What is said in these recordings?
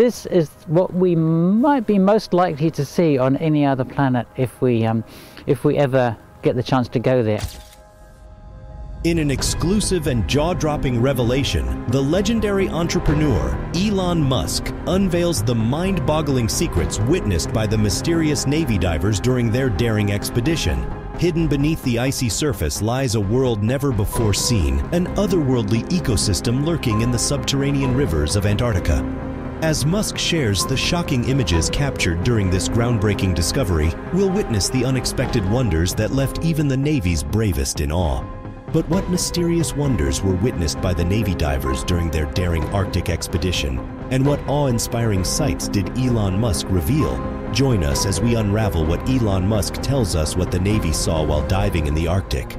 this is what we might be most likely to see on any other planet if we, um, if we ever get the chance to go there. In an exclusive and jaw dropping revelation, the legendary entrepreneur Elon Musk unveils the mind boggling secrets witnessed by the mysterious Navy divers during their daring expedition. Hidden beneath the icy surface lies a world never before seen, an otherworldly ecosystem lurking in the subterranean rivers of Antarctica. As Musk shares the shocking images captured during this groundbreaking discovery, we'll witness the unexpected wonders that left even the Navy's bravest in awe. But what mysterious wonders were witnessed by the Navy divers during their daring Arctic expedition? And what awe-inspiring sights did Elon Musk reveal? Join us as we unravel what Elon Musk tells us what the Navy saw while diving in the Arctic.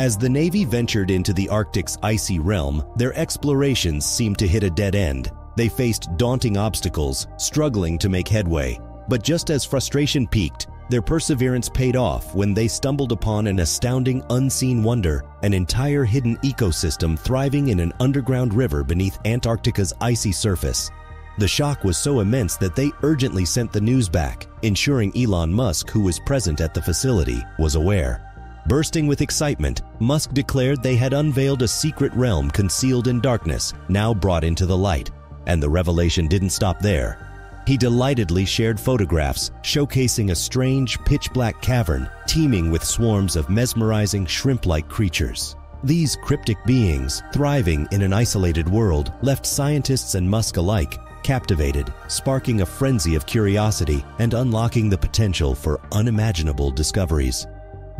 As the Navy ventured into the Arctic's icy realm, their explorations seemed to hit a dead end. They faced daunting obstacles, struggling to make headway. But just as frustration peaked, their perseverance paid off when they stumbled upon an astounding unseen wonder, an entire hidden ecosystem thriving in an underground river beneath Antarctica's icy surface. The shock was so immense that they urgently sent the news back, ensuring Elon Musk, who was present at the facility, was aware. Bursting with excitement, Musk declared they had unveiled a secret realm concealed in darkness, now brought into the light. And the revelation didn't stop there. He delightedly shared photographs showcasing a strange, pitch black cavern teeming with swarms of mesmerizing shrimp like creatures. These cryptic beings, thriving in an isolated world, left scientists and Musk alike captivated, sparking a frenzy of curiosity and unlocking the potential for unimaginable discoveries.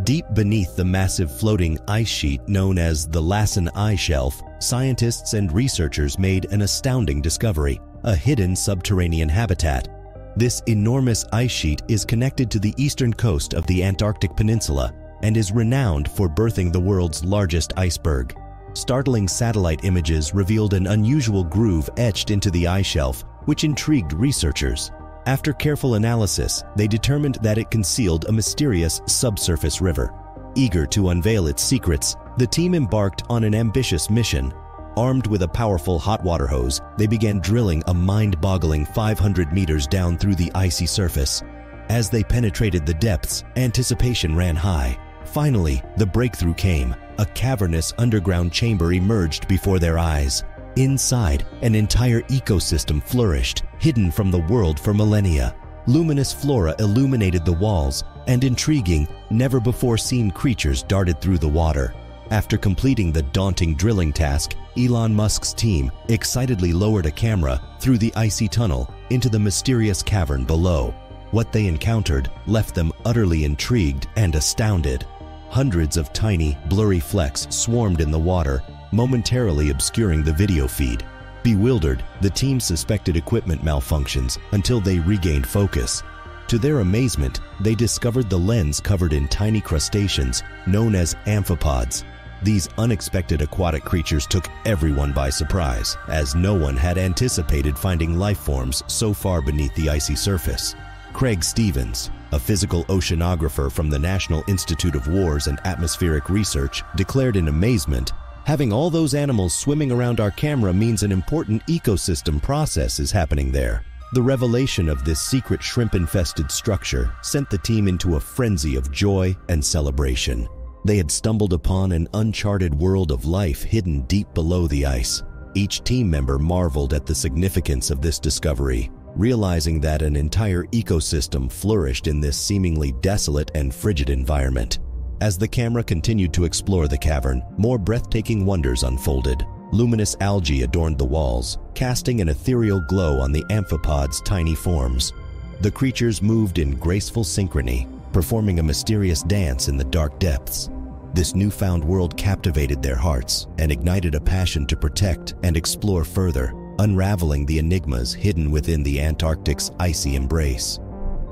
Deep beneath the massive floating ice sheet known as the Larsen Ice Shelf, scientists and researchers made an astounding discovery a hidden subterranean habitat. This enormous ice sheet is connected to the eastern coast of the Antarctic Peninsula and is renowned for birthing the world's largest iceberg. Startling satellite images revealed an unusual groove etched into the ice shelf, which intrigued researchers. After careful analysis, they determined that it concealed a mysterious subsurface river. Eager to unveil its secrets, the team embarked on an ambitious mission Armed with a powerful hot water hose, they began drilling a mind-boggling 500 meters down through the icy surface. As they penetrated the depths, anticipation ran high. Finally, the breakthrough came. A cavernous underground chamber emerged before their eyes. Inside, an entire ecosystem flourished, hidden from the world for millennia. Luminous flora illuminated the walls, and intriguing, never-before-seen creatures darted through the water. After completing the daunting drilling task, Elon Musk's team excitedly lowered a camera through the icy tunnel into the mysterious cavern below. What they encountered left them utterly intrigued and astounded. Hundreds of tiny, blurry flecks swarmed in the water, momentarily obscuring the video feed. Bewildered, the team suspected equipment malfunctions until they regained focus. To their amazement, they discovered the lens covered in tiny crustaceans known as amphipods. These unexpected aquatic creatures took everyone by surprise, as no one had anticipated finding life forms so far beneath the icy surface. Craig Stevens, a physical oceanographer from the National Institute of Water and Atmospheric Research, declared in amazement, Having all those animals swimming around our camera means an important ecosystem process is happening there. The revelation of this secret shrimp-infested structure sent the team into a frenzy of joy and celebration. They had stumbled upon an uncharted world of life hidden deep below the ice. Each team member marveled at the significance of this discovery, realizing that an entire ecosystem flourished in this seemingly desolate and frigid environment. As the camera continued to explore the cavern, more breathtaking wonders unfolded. Luminous algae adorned the walls, casting an ethereal glow on the amphipod's tiny forms. The creatures moved in graceful synchrony, performing a mysterious dance in the dark depths. This newfound world captivated their hearts and ignited a passion to protect and explore further, unraveling the enigmas hidden within the Antarctic's icy embrace.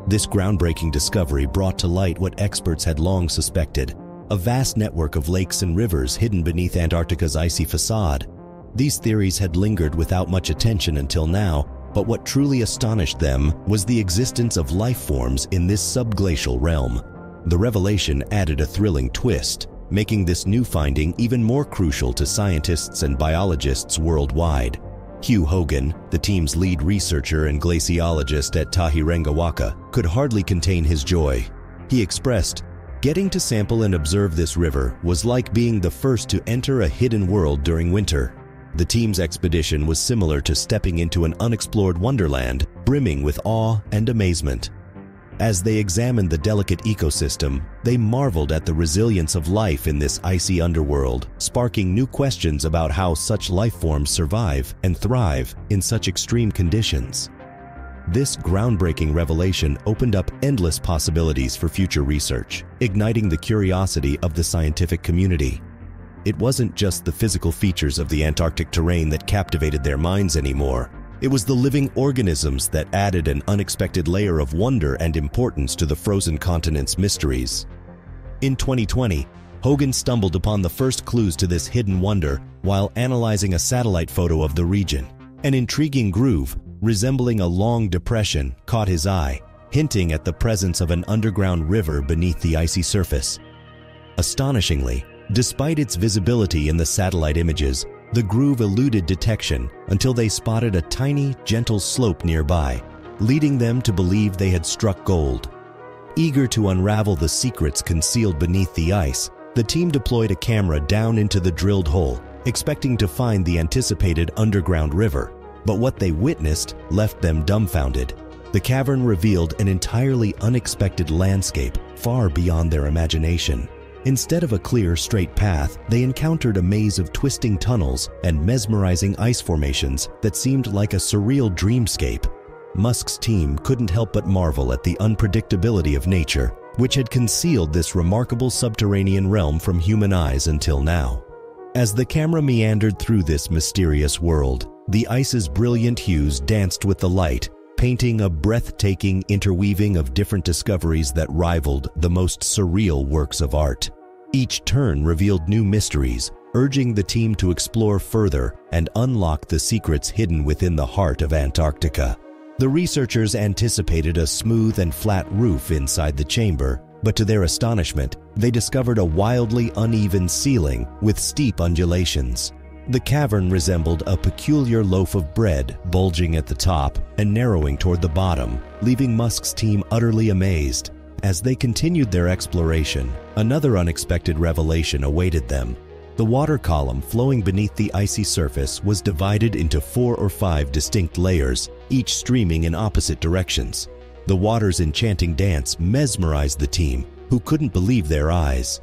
This groundbreaking discovery brought to light what experts had long suspected, a vast network of lakes and rivers hidden beneath Antarctica's icy facade. These theories had lingered without much attention until now, but what truly astonished them was the existence of life forms in this subglacial realm. The revelation added a thrilling twist. making this new finding even more crucial to scientists and biologists worldwide. Huw Horgan, the team's lead researcher and glaciologist at Te Herenga Waka, could hardly contain his joy. He expressed, Getting to sample and observe this river was like being the first to enter a hidden world during winter. The team's expedition was similar to stepping into an unexplored wonderland, brimming with awe and amazement. As they examined the delicate ecosystem, they marveled at the resilience of life in this icy underworld, sparking new questions about how such life forms survive and thrive in such extreme conditions. This groundbreaking revelation opened up endless possibilities for future research, igniting the curiosity of the scientific community. It wasn't just the physical features of the Antarctic terrain that captivated their minds anymore. It was the living organisms that added an unexpected layer of wonder and importance to the frozen continent's mysteries. In 2020, Horgan stumbled upon the first clues to this hidden wonder while analyzing a satellite photo of the region. An intriguing groove, resembling a long depression, caught his eye, hinting at the presence of an underground river beneath the icy surface. Astonishingly, despite its visibility in the satellite images, the groove eluded detection until they spotted a tiny, gentle slope nearby, leading them to believe they had struck gold. Eager to unravel the secrets concealed beneath the ice, the team deployed a camera down into the drilled hole, expecting to find the anticipated underground river. But what they witnessed left them dumbfounded. The cavern revealed an entirely unexpected landscape far beyond their imagination. Instead of a clear, straight path, they encountered a maze of twisting tunnels and mesmerizing ice formations that seemed like a surreal dreamscape. Musk's team couldn't help but marvel at the unpredictability of nature, which had concealed this remarkable subterranean realm from human eyes until now. As the camera meandered through this mysterious world, the ice's brilliant hues danced with the light, painting a breathtaking interweaving of different discoveries that rivaled the most surreal works of art. Each turn revealed new mysteries, urging the team to explore further and unlock the secrets hidden within the heart of Antarctica. The researchers anticipated a smooth and flat roof inside the chamber, but to their astonishment, they discovered a wildly uneven ceiling with steep undulations. The cavern resembled a peculiar loaf of bread bulging at the top and narrowing toward the bottom, leaving Musk's team utterly amazed. As they continued their exploration, another unexpected revelation awaited them. The water column flowing beneath the icy surface was divided into four or five distinct layers, each streaming in opposite directions. The water's enchanting dance mesmerized the team, who couldn't believe their eyes.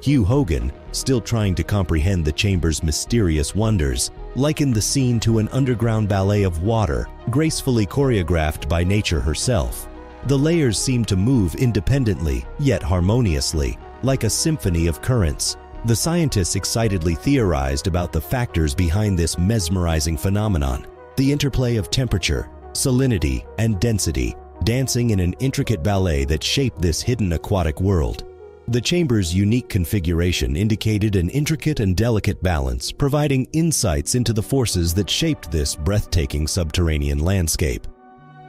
Huw Horgan, still trying to comprehend the chamber's mysterious wonders, likened the scene to an underground ballet of water, gracefully choreographed by nature herself. The layers seemed to move independently, yet harmoniously, like a symphony of currents. The scientists excitedly theorized about the factors behind this mesmerizing phenomenon the interplay of temperature, salinity, and density, dancing in an intricate ballet that shaped this hidden aquatic world. The chamber's unique configuration indicated an intricate and delicate balance, providing insights into the forces that shaped this breathtaking subterranean landscape.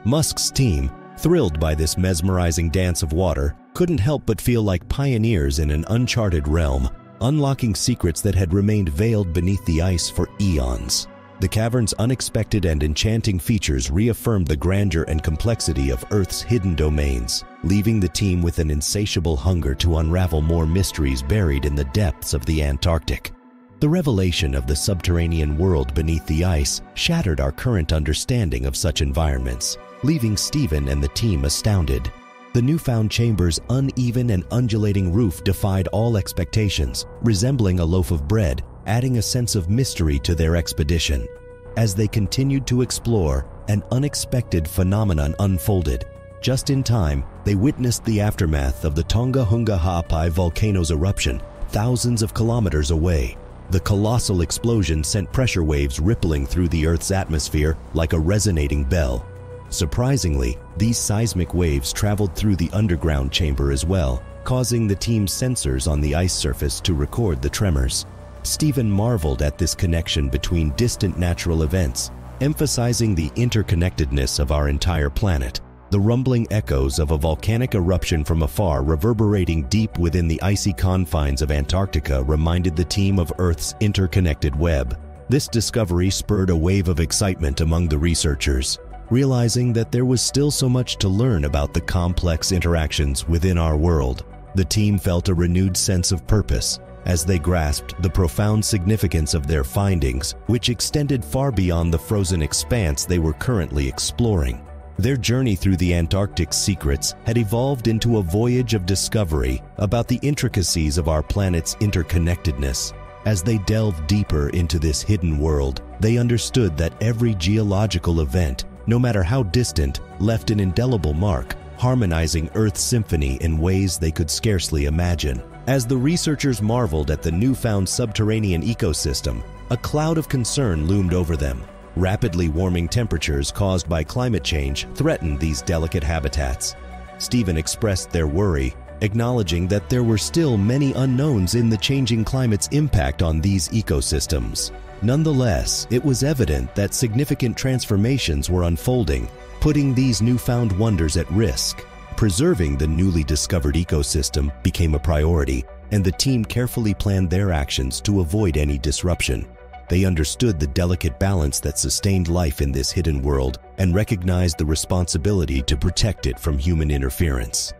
Musk's team, thrilled by this mesmerizing dance of water, couldn't help but feel like pioneers in an uncharted realm, unlocking secrets that had remained veiled beneath the ice for eons. The cavern's unexpected and enchanting features reaffirmed the grandeur and complexity of Earth's hidden domains, leaving the team with an insatiable hunger to unravel more mysteries buried in the depths of the Antarctic. The revelation of the subterranean world beneath the ice shattered our current understanding of such environments, leaving Stephen and the team astounded. The newfound chamber's uneven and undulating roof defied all expectations, resembling a loaf of bread adding a sense of mystery to their expedition. As they continued to explore, an unexpected phenomenon unfolded. Just in time, they witnessed the aftermath of the Tonga Hunga Ha'apai volcano's eruption, thousands of kilometers away. The colossal explosion sent pressure waves rippling through the Earth's atmosphere like a resonating bell. Surprisingly, these seismic waves traveled through the underground chamber as well, causing the team's sensors on the ice surface to record the tremors. Stephen marveled at this connection between distant natural events, emphasizing the interconnectedness of our entire planet. the rumbling echoes of a volcanic eruption from afar reverberating deep within the icy confines of Antarctica reminded the team of Earth's interconnected web. This discovery spurred a wave of excitement among the researchers, realizing that there was still so much to learn about the complex interactions within our world. The team felt a renewed sense of purpose as they grasped the profound significance of their findings, which extended far beyond the frozen expanse they were currently exploring. Their journey through the Antarctic's secrets had evolved into a voyage of discovery about the intricacies of our planet's interconnectedness. As they delved deeper into this hidden world, they understood that every geological event, no matter how distant, left an indelible mark, harmonizing Earth's symphony in ways they could scarcely imagine. As the researchers marveled at the newfound subterranean ecosystem, a cloud of concern loomed over them. Rapidly warming temperatures caused by climate change threatened these delicate habitats. Stephen expressed their worry, acknowledging that there were still many unknowns in the changing climate's impact on these ecosystems. Nonetheless, it was evident that significant transformations were unfolding, putting these newfound wonders at risk. Preserving the newly discovered ecosystem became a priority, and the team carefully planned their actions to avoid any disruption. They understood the delicate balance that sustained life in this hidden world and recognized the responsibility to protect it from human interference.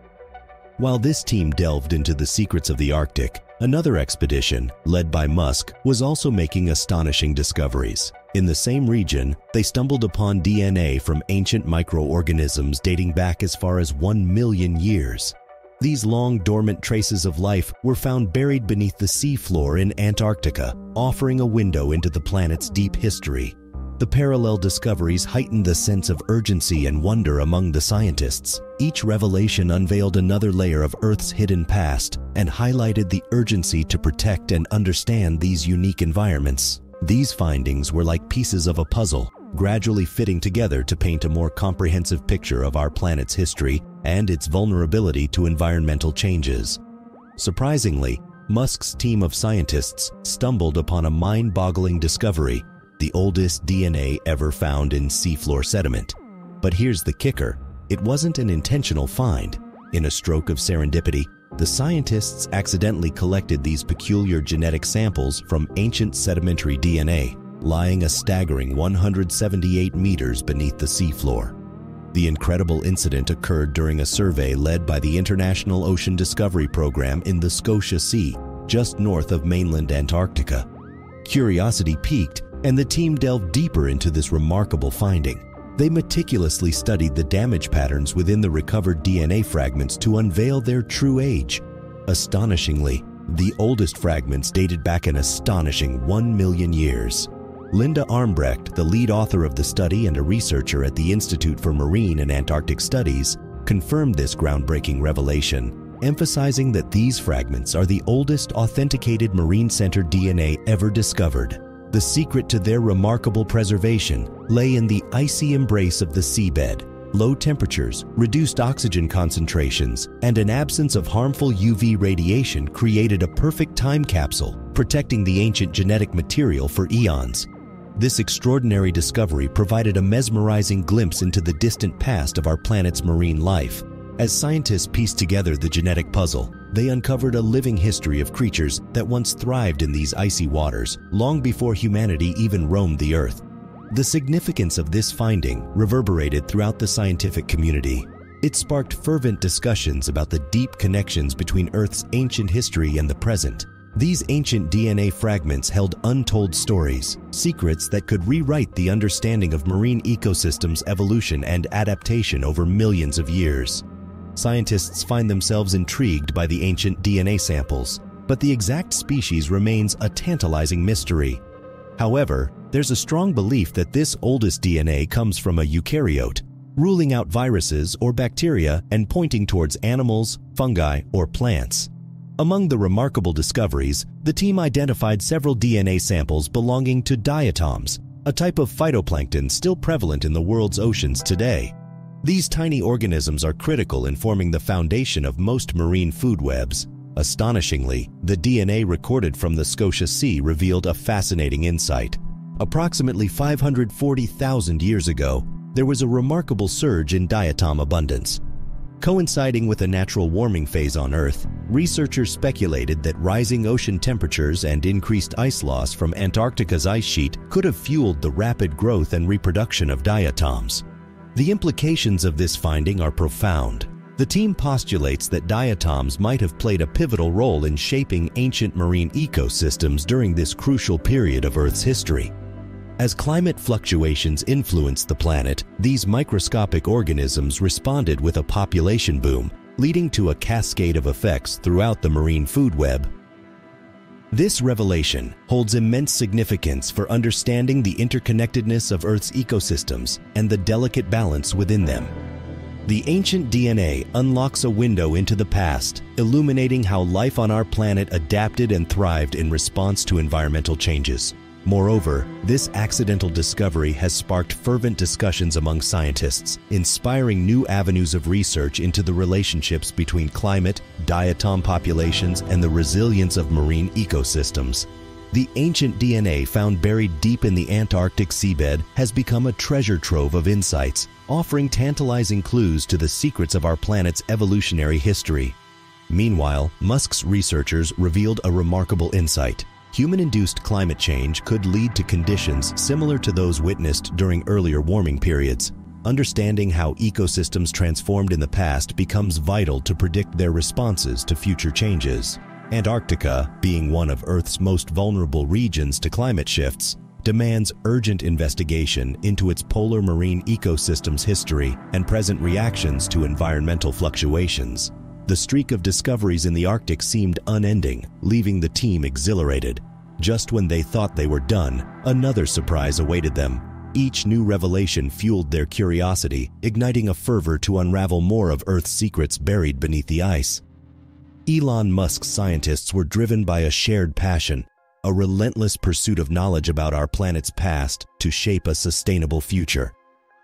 While this team delved into the secrets of the Arctic, another expedition, led by Musk, was also making astonishing discoveries. In the same region, they stumbled upon DNA from ancient microorganisms dating back as far as 1 million years. These long dormant traces of life were found buried beneath the seafloor in Antarctica, offering a window into the planet's deep history. The parallel discoveries heightened the sense of urgency and wonder among the scientists. Each revelation unveiled another layer of Earth's hidden past and highlighted the urgency to protect and understand these unique environments. These findings were like pieces of a puzzle, gradually fitting together to paint a more comprehensive picture of our planet's history and its vulnerability to environmental changes. Surprisingly, Musk's team of scientists stumbled upon a mind-boggling discovery, the oldest DNA ever found in seafloor sediment. But here's the kicker, it wasn't an intentional find. In a stroke of serendipity, the scientists accidentally collected these peculiar genetic samples from ancient sedimentary DNA, lying a staggering 178 meters beneath the seafloor. The incredible incident occurred during a survey led by the International Ocean Discovery Program in the Scotia Sea, just north of mainland Antarctica. Curiosity piqued, and the team delved deeper into this remarkable finding. They meticulously studied the damage patterns within the recovered DNA fragments to unveil their true age. Astonishingly, the oldest fragments dated back an astonishing 1 million years. Linda Armbrecht, the lead author of the study and a researcher at the Institute for Marine and Antarctic Studies, confirmed this groundbreaking revelation, emphasizing that these fragments are the oldest authenticated marine-centered DNA ever discovered. The secret to their remarkable preservation lay in the icy embrace of the seabed, low temperatures, reduced oxygen concentrations, and an absence of harmful UV radiation created a perfect time capsule, protecting the ancient genetic material for eons. This extraordinary discovery provided a mesmerizing glimpse into the distant past of our planet's marine life. As scientists pieced together the genetic puzzle, they uncovered a living history of creatures that once thrived in these icy waters long before humanity even roamed the Earth. The significance of this finding reverberated throughout the scientific community. It sparked fervent discussions about the deep connections between Earth's ancient history and the present. These ancient DNA fragments held untold stories, secrets that could rewrite the understanding of marine ecosystems' evolution and adaptation over millions of years. Scientists find themselves intrigued by the ancient DNA samples, but the exact species remains a tantalizing mystery. However, there's a strong belief that this oldest DNA comes from a eukaryote, ruling out viruses or bacteria and pointing towards animals, fungi, or plants. Among the remarkable discoveries, the team identified several DNA samples belonging to diatoms, a type of phytoplankton still prevalent in the world's oceans today. These tiny organisms are critical in forming the foundation of most marine food webs. Astonishingly, the DNA recorded from the Scotia Sea revealed a fascinating insight. Approximately 540,000 years ago, there was a remarkable surge in diatom abundance. Coinciding with a natural warming phase on Earth, researchers speculated that rising ocean temperatures and increased ice loss from Antarctica's ice sheet could have fueled the rapid growth and reproduction of diatoms. The implications of this finding are profound. The team postulates that diatoms might have played a pivotal role in shaping ancient marine ecosystems during this crucial period of Earth's history. As climate fluctuations influenced the planet, these microscopic organisms responded with a population boom, leading to a cascade of effects throughout the marine food web. This revelation holds immense significance for understanding the interconnectedness of Earth's ecosystems and the delicate balance within them. The ancient DNA unlocks a window into the past, illuminating how life on our planet adapted and thrived in response to environmental changes. Moreover, this accidental discovery has sparked fervent discussions among scientists, inspiring new avenues of research into the relationships between climate, diatom populations, and the resilience of marine ecosystems. The ancient DNA found buried deep in the Antarctic seabed has become a treasure trove of insights, offering tantalizing clues to the secrets of our planet's evolutionary history. Meanwhile, Musk's researchers revealed a remarkable insight. Human-induced climate change could lead to conditions similar to those witnessed during earlier warming periods. Understanding how ecosystems transformed in the past becomes vital to predict their responses to future changes. Antarctica, being one of Earth's most vulnerable regions to climate shifts, demands urgent investigation into its polar marine ecosystem's history and present reactions to environmental fluctuations. The streak of discoveries in the Arctic seemed unending, leaving the team exhilarated. Just when they thought they were done, another surprise awaited them. Each new revelation fueled their curiosity, igniting a fervor to unravel more of Earth's secrets buried beneath the ice. Elon Musk's scientists were driven by a shared passion, a relentless pursuit of knowledge about our planet's past to shape a sustainable future.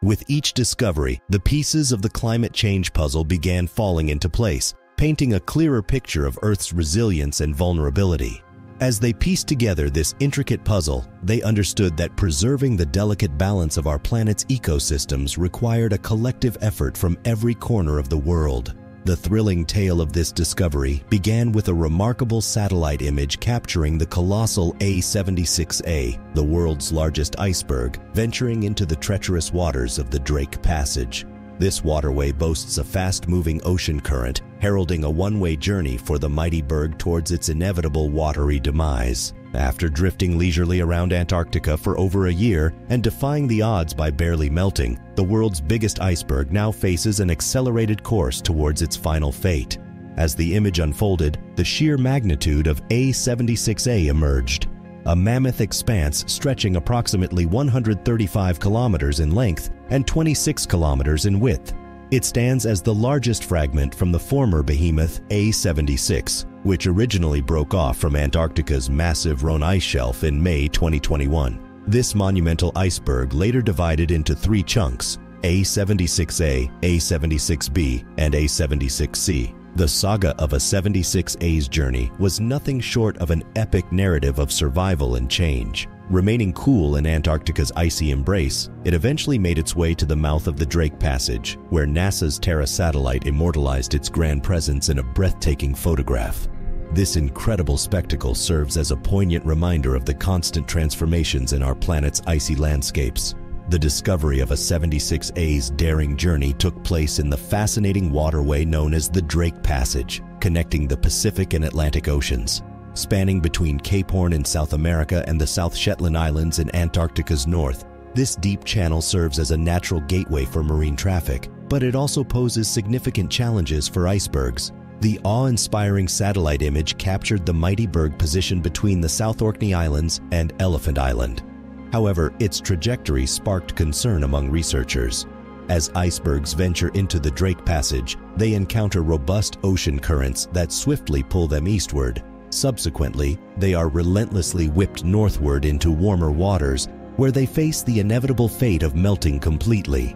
With each discovery, the pieces of the climate change puzzle began falling into place, painting a clearer picture of Earth's resilience and vulnerability. As they pieced together this intricate puzzle, they understood that preserving the delicate balance of our planet's ecosystems required a collective effort from every corner of the world. The thrilling tale of this discovery began with a remarkable satellite image capturing the colossal A76A, the world's largest iceberg, venturing into the treacherous waters of the Drake Passage. This waterway boasts a fast-moving ocean current, heralding a one-way journey for the mighty berg towards its inevitable watery demise. After drifting leisurely around Antarctica for over a year and defying the odds by barely melting, the world's biggest iceberg now faces an accelerated course towards its final fate. As the image unfolded, the sheer magnitude of A76A emerged, a mammoth expanse stretching approximately 135 kilometers in length and 26 kilometers in width. It stands as the largest fragment from the former behemoth A76, which originally broke off from Antarctica's massive Ronne ice shelf in May 2021. This monumental iceberg later divided into three chunks, A76A, A76B, and A76C. The saga of a 76A's journey was nothing short of an epic narrative of survival and change. Remaining cool in Antarctica's icy embrace, it eventually made its way to the mouth of the Drake Passage, where NASA's Terra satellite immortalized its grand presence in a breathtaking photograph. This incredible spectacle serves as a poignant reminder of the constant transformations in our planet's icy landscapes. The discovery of a 76A's daring journey took place in the fascinating waterway known as the Drake Passage, connecting the Pacific and Atlantic Oceans. Spanning between Cape Horn in South America and the South Shetland Islands in Antarctica's north, this deep channel serves as a natural gateway for marine traffic, but it also poses significant challenges for icebergs. The awe-inspiring satellite image captured the mighty berg positioned between the South Orkney Islands and Elephant Island. However, its trajectory sparked concern among researchers. As icebergs venture into the Drake Passage, they encounter robust ocean currents that swiftly pull them eastward, Subsequently, they are relentlessly whipped northward into warmer waters where they face the inevitable fate of melting completely.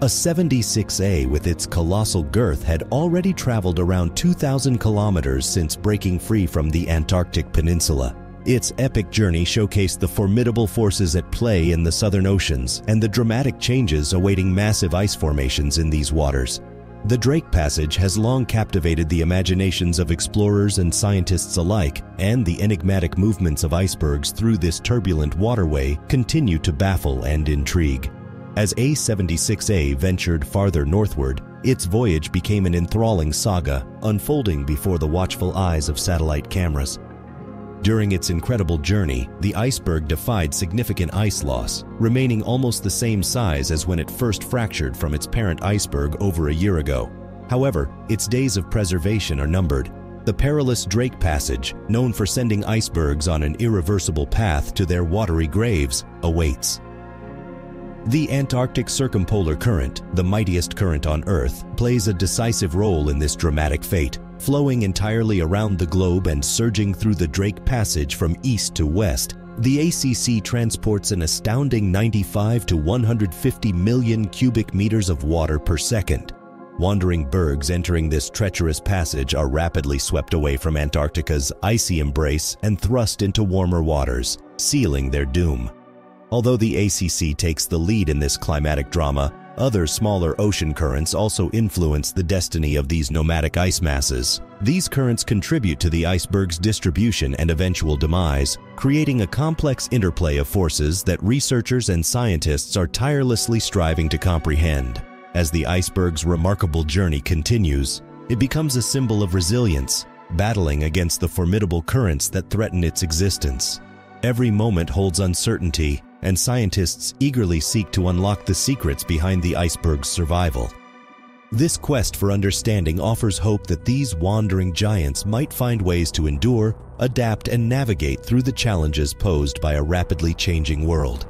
A 76A with its colossal girth had already traveled around 2,000 kilometers since breaking free from the Antarctic Peninsula. Its epic journey showcased the formidable forces at play in the southern oceans and the dramatic changes awaiting massive ice formations in these waters. The Drake Passage has long captivated the imaginations of explorers and scientists alike, and the enigmatic movements of icebergs through this turbulent waterway continue to baffle and intrigue. As A-76A ventured farther northward, its voyage became an enthralling saga, unfolding before the watchful eyes of satellite cameras. During its incredible journey, the iceberg defied significant ice loss, remaining almost the same size as when it first fractured from its parent iceberg over a year ago. However, its days of preservation are numbered. The perilous Drake Passage, known for sending icebergs on an irreversible path to their watery graves, awaits. The Antarctic Circumpolar Current, the mightiest current on Earth, plays a decisive role in this dramatic fate flowing entirely around the globe and surging through the Drake Passage from east to west, the ACC transports an astounding 95 to 150 million cubic meters of water per second. Wandering bergs entering this treacherous passage are rapidly swept away from Antarctica's icy embrace and thrust into warmer waters, sealing their doom. Although the ACC takes the lead in this climatic drama, other smaller ocean currents also influence the destiny of these nomadic ice masses. These currents contribute to the iceberg's distribution and eventual demise, creating a complex interplay of forces that researchers and scientists are tirelessly striving to comprehend. As the iceberg's remarkable journey continues, it becomes a symbol of resilience, battling against the formidable currents that threaten its existence. Every moment holds uncertainty, and scientists eagerly seek to unlock the secrets behind the iceberg's survival. This quest for understanding offers hope that these wandering giants might find ways to endure, adapt, and navigate through the challenges posed by a rapidly changing world.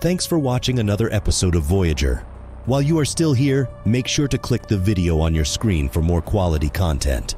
Thanks for watching another episode of Voyager. While you are still here, make sure to click the video on your screen for more quality content.